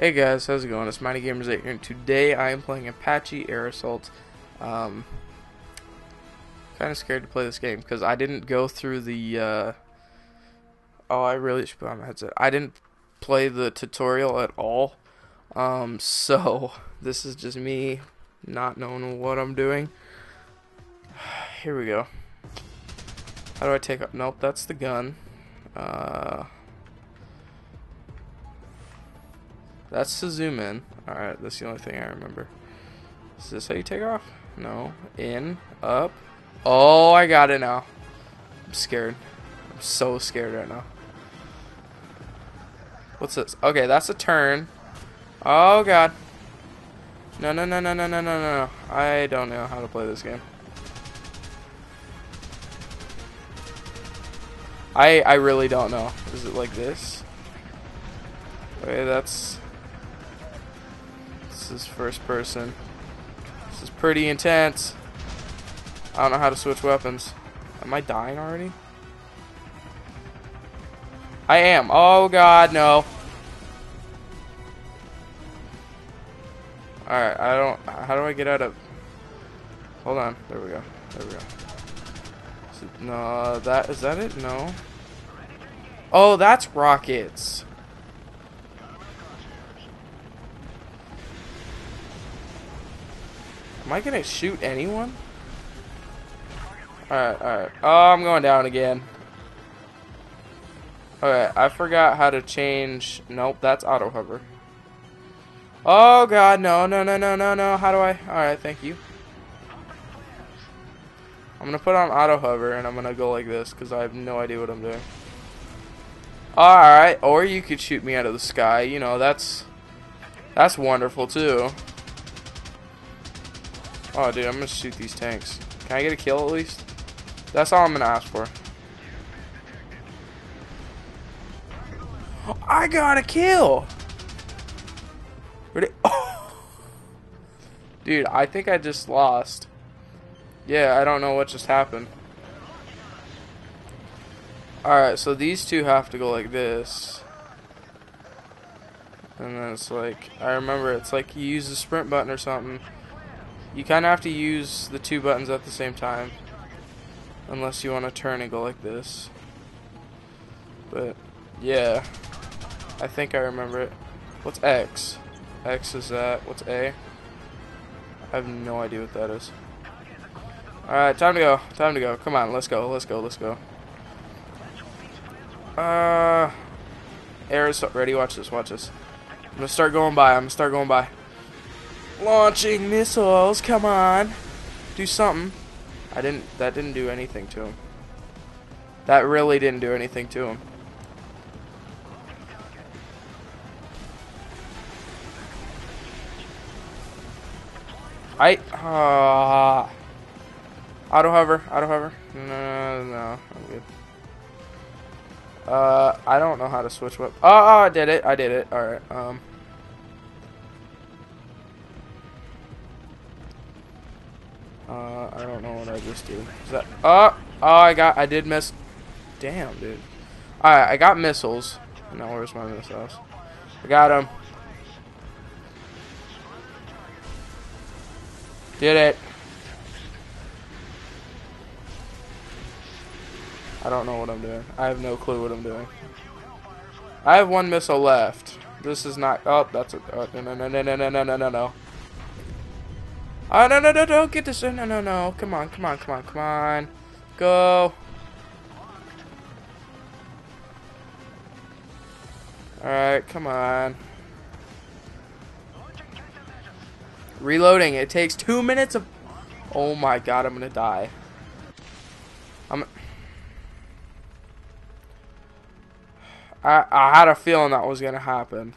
Hey guys, how's it going? It's MightyGamerz8 here, and today I am playing Apache Air Assault. Um, kind of scared to play this game because I didn't go through the. Uh, oh, I really should put on my headset. I didn't play the tutorial at all. Um, so this is just me not knowing what I'm doing. Here we go. How do I take up? Nope, that's the gun. Uh. That's to zoom in. Alright, that's the only thing I remember. Is this how you take off? No. In, up. Oh, I got it now. I'm scared. I'm so scared right now. What's this? Okay, that's a turn. Oh, God. No, no, no, no, no, no, no, no. I don't know how to play this game. I I really don't know. Is it like this? Okay, that's this is first person. This is pretty intense. I don't know how to switch weapons. Am I dying already? I am. Oh god, no. Alright, I don't... How do I get out of... Hold on. There we go. There we go. no, that... Is that it? No. Oh, that's rockets. Am I gonna shoot anyone? Alright, alright. Oh, I'm going down again. Alright, I forgot how to change... Nope, that's auto hover. Oh god, no, no, no, no, no, no. How do I... Alright, thank you. I'm gonna put on auto hover and I'm gonna go like this because I have no idea what I'm doing. Alright, or you could shoot me out of the sky. You know, that's... That's wonderful too. Oh, dude, I'm gonna shoot these tanks. Can I get a kill at least? That's all I'm gonna ask for. I got a kill! Ready? Oh. Dude, I think I just lost. Yeah, I don't know what just happened. Alright, so these two have to go like this. And then it's like, I remember it's like you use the sprint button or something. You kind of have to use the two buttons at the same time. Unless you want to turn and go like this. But, yeah. I think I remember it. What's X? X is that. What's A? I have no idea what that is. Alright, time to go. Time to go. Come on, let's go. Let's go. Let's go. Uh, air is ready. Watch this. Watch this. I'm gonna start going by. I'm gonna start going by. Launching missiles, come on. Do something. I didn't, that didn't do anything to him. That really didn't do anything to him. I, uh, auto hover, auto hover. No, no, I'm good. Uh, I don't know how to switch what. Oh, oh, I did it. I did it. All right. Um. Uh, I don't know what I just did. Is that? Oh, oh, I got. I did miss. Damn, dude. All right, I got missiles. Now where's my missiles? I got them. Did it. I don't know what I'm doing. I have no clue what I'm doing. I have one missile left. This is not. Oh, that's a. Oh, no, no, no, no, no, no, no, no, no. Oh, no, no, no, don't get this. No, no, no. Come on, come on, come on, come on. Go. Alright, come on. Reloading. It takes two minutes of... Oh my god, I'm gonna die. I'm... I, I had a feeling that was gonna happen.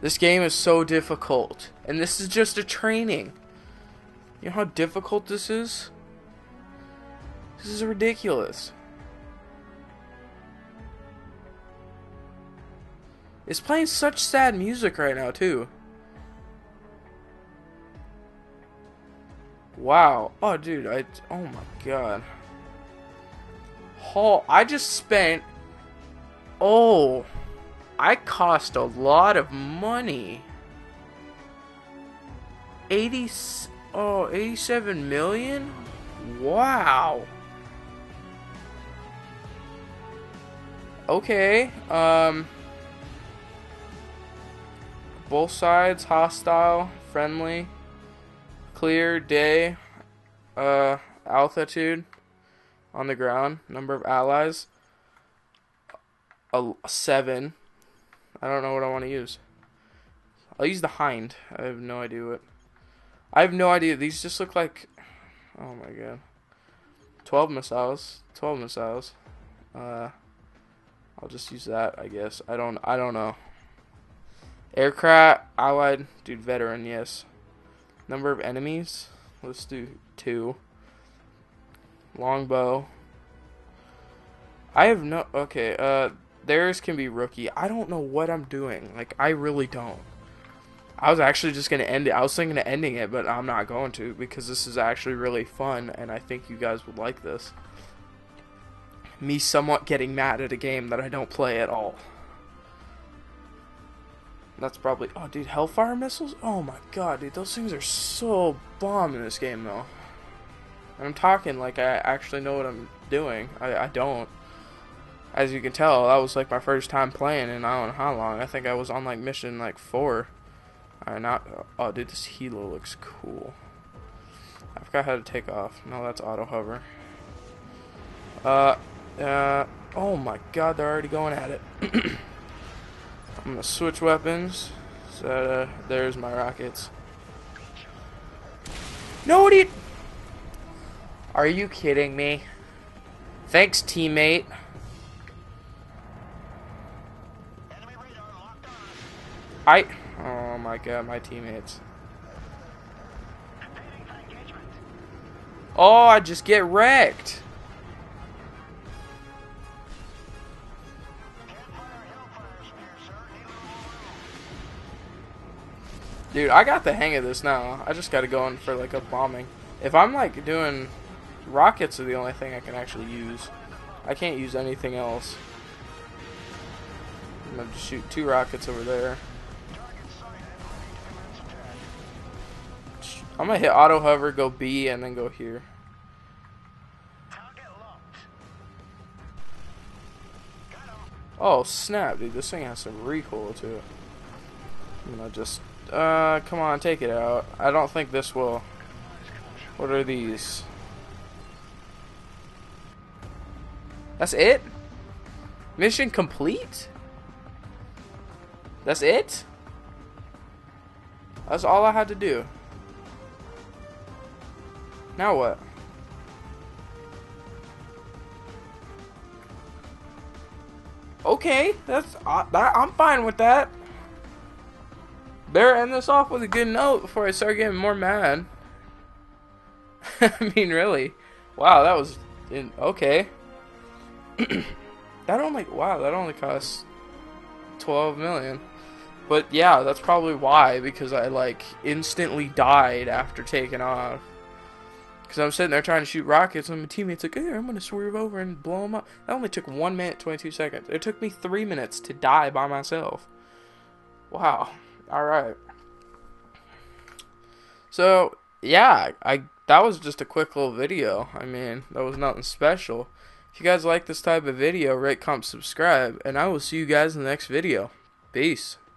This game is so difficult. And this is just a training. You know how difficult this is? This is ridiculous. It's playing such sad music right now, too. Wow. Oh, dude, I... Oh, my God. Oh, I just spent... Oh... I cost a lot of money. 80 oh 87 million? Wow. Okay. Um both sides hostile, friendly, clear day, uh altitude on the ground, number of allies a, a seven. I don't know what I want to use. I'll use the hind. I have no idea what. I have no idea. These just look like. Oh my god. 12 missiles. 12 missiles. Uh, I'll just use that, I guess. I don't. I don't know. Aircraft, allied, dude, veteran, yes. Number of enemies. Let's do two. Longbow. I have no. Okay. Uh theirs can be rookie. I don't know what I'm doing. Like, I really don't. I was actually just going to end it. I was thinking of ending it, but I'm not going to because this is actually really fun and I think you guys would like this. Me somewhat getting mad at a game that I don't play at all. That's probably... Oh, dude, Hellfire missiles? Oh my god, dude, those things are so bomb in this game, though. I'm talking like I actually know what I'm doing. I, I don't as you can tell, that was like my first time playing and I don't know how long. I think I was on like mission like four. Alright, not. Oh, dude, this helo looks cool. I forgot how to take off. No, that's auto hover. Uh, uh, oh my god, they're already going at it. I'm gonna switch weapons. So, uh, there's my rockets. No, what are you. Are you kidding me? Thanks, teammate. I... Oh my god, my teammates. Oh, I just get wrecked. Dude, I got the hang of this now. I just gotta go in for like a bombing. If I'm like doing... Rockets are the only thing I can actually use. I can't use anything else. I'm gonna shoot two rockets over there. I'm gonna hit auto hover, go B, and then go here. Oh snap, dude! This thing has some recoil to it. I'm gonna just, uh, come on, take it out. I don't think this will. What are these? That's it? Mission complete? That's it? That's all I had to do. Now what? Okay, that's uh, that, I'm fine with that. Better end this off with a good note before I start getting more mad. I mean, really. Wow, that was in, okay. that only wow, that only costs 12 million. But yeah, that's probably why because I like instantly died after taking off. Because I'm sitting there trying to shoot rockets, and my teammate's like, hey, I'm going to swerve over and blow them up. That only took 1 minute, 22 seconds. It took me 3 minutes to die by myself. Wow. Alright. So, yeah, I that was just a quick little video. I mean, that was nothing special. If you guys like this type of video, rate, comment, subscribe, and I will see you guys in the next video. Peace.